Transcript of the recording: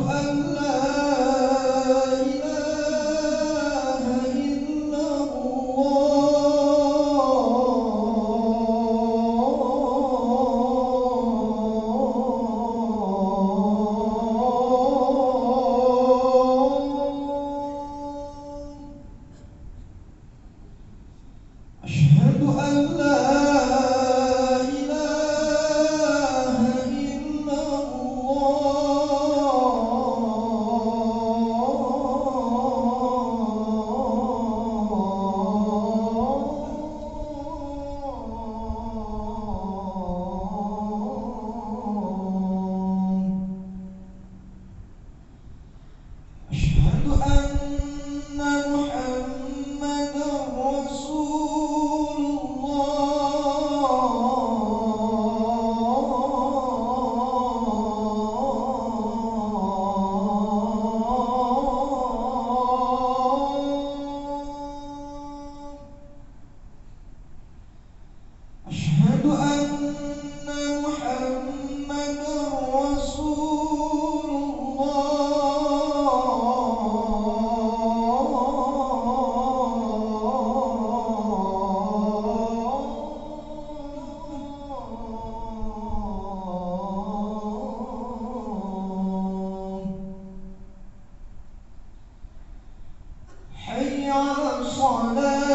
أن لا on the